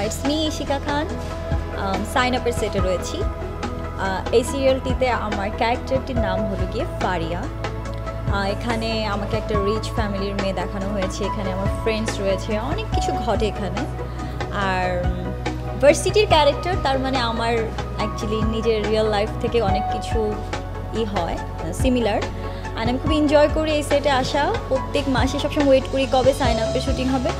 আমি ইশিকা খান সাইন আপের সেটে রয়েছি। এই সিরিয়ালটিতে আমার ক্যারেক্টারটির নাম হলো গিয়ে ফারিয়া। এখানে আমাকে একটা রিচ ফ্যামিলির মেয়ে দেখানো হয়েছে। এখানে আমার ফ্রেন্ডস রয়েছে। অনেক কিছু ঘটে এখানে। আর ভার্সিটির ক্যারেক্টার তার মানে আমার অ্যাকচুয়ালি নিজের রিয়েল লাইফ থেকে অনেক কিছু ই হয় সিমিলার আর আমি খুব এনজয় করি এই সেটে আসা। প্রত্যেক মাসে সবসময় ওয়েট করি কবে সাইন আপে শুটিং হবে।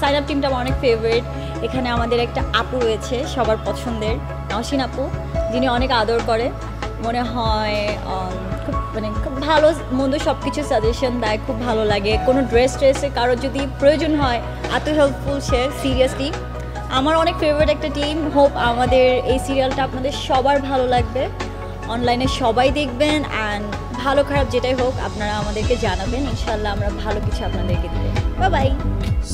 সাইন আপ টিমটা আমার অনেক ফেভারিট এখানে আমাদের একটা আপু রয়েছে, সবার পছন্দের নসিন আপু, যিনি অনেক আদর করে। মনে হয় খুব মানে খুব ভালো মন্দ সব কিছু সাজেশন দেয়, খুব ভালো লাগে। কোনো ড্রেস ট্রেসে কারোর যদি প্রয়োজন হয়, এত হেল্পফুল সে সিরিয়াসলি আমার অনেক ফেভারিট একটা টিম হোপ আমাদের এই সিরিয়ালটা আপনাদের সবার ভালো লাগবে। অনলাইনে সবাই দেখবেন অ্যান্ড ভালো খারাপ যেটাই হোক, আপনারা আমাদেরকে জানাবেন। ইনশাল্লাহ আমরা ভালো কিছু আপনাদেরকে দেবো। বাই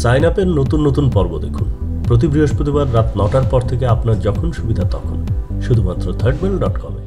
সাইন আপের নতুন নতুন পর্ব দেখুন। প্রতি বৃহস্পতিবার রাত নটার পর থেকে আপনার যখন সুবিধা তখন। শুধুমাত্র থার্ডমেল ডট কমে